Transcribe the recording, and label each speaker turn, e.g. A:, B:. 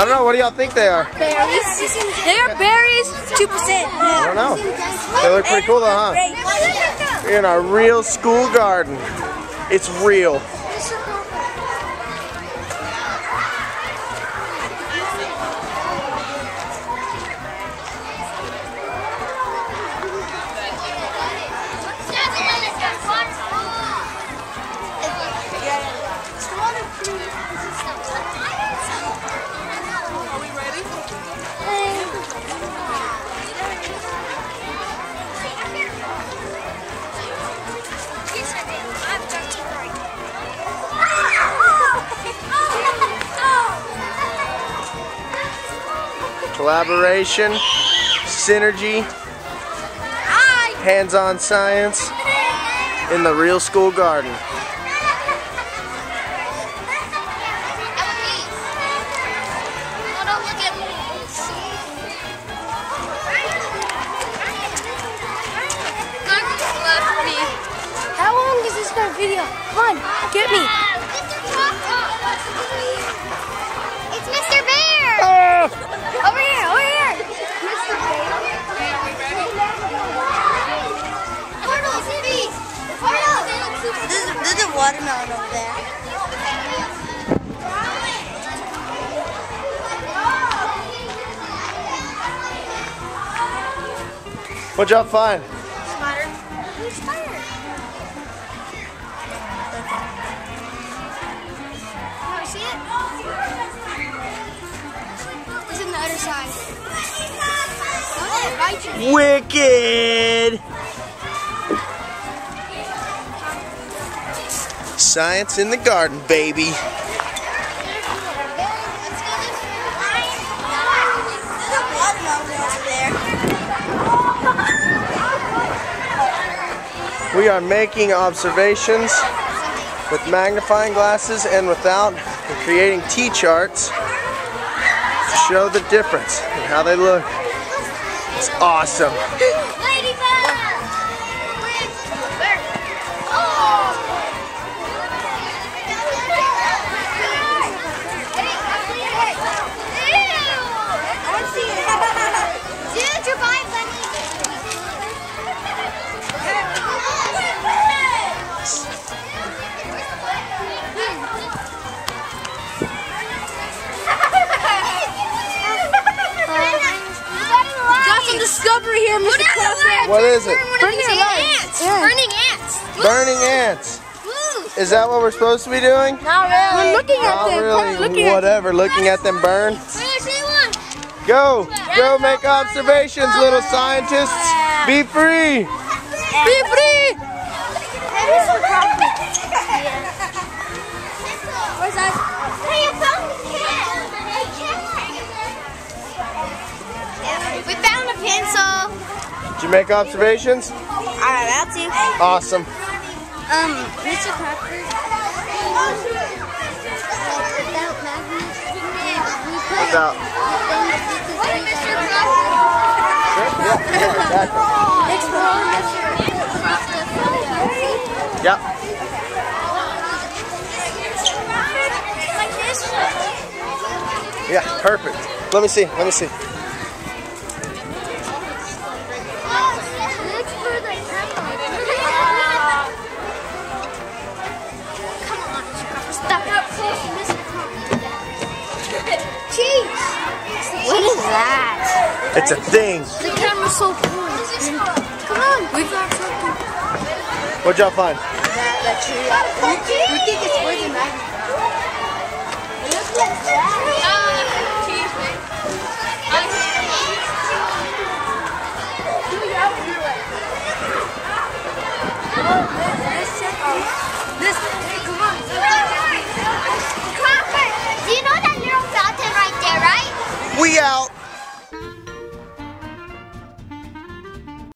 A: I
B: don't know. What do y'all think they are?
A: Berries? They are berries. 2%.
B: I don't know. They look pretty cool though, huh? We're in our real school garden. It's real. Collaboration, synergy, hands-on science in the real school garden.
A: How long is this gonna video? Come on, get me. It's Mr. Bear! Over here, over here! Mr. Bear? Turtles, please! Turtles!
C: There's, there's a watermelon over there.
B: What'd y'all find?
A: Who's tired? No, see it? It's on the other side. Oh.
B: Wicked! Science in the garden, baby. We are making observations with magnifying glasses and without, and creating T-charts to show the difference and how they look. It's awesome.
C: Discovery here, Mr. Crawford.
B: What is it?
A: Burning ants!
C: Yeah.
A: Burning ants!
B: Burning ants. Is that what we're supposed to be doing?
A: Not really.
C: We're looking at
B: Not
C: them.
B: really.
C: Looking at
B: Whatever. Looking at them burn.
A: Where's anyone?
B: Go. Go make observations, little scientists. Be free.
C: Be free.
A: Where's that? Hey, I found the pencil.
B: Did you make observations?
C: I'm about to.
B: Awesome.
C: Um, Mr. Crawford.
B: What's out?
A: Mr.
B: Yep.
A: Like this.
B: Yeah. Perfect. Let me see. Let me see.
A: That?
B: It's a thing.
A: The camera's so cool. Come on. We got something.
B: What'd y'all find?
C: That tree. We think it's poison ivy.
A: This, come on. Crawford, do you know that little fountain right there, right?
B: We out.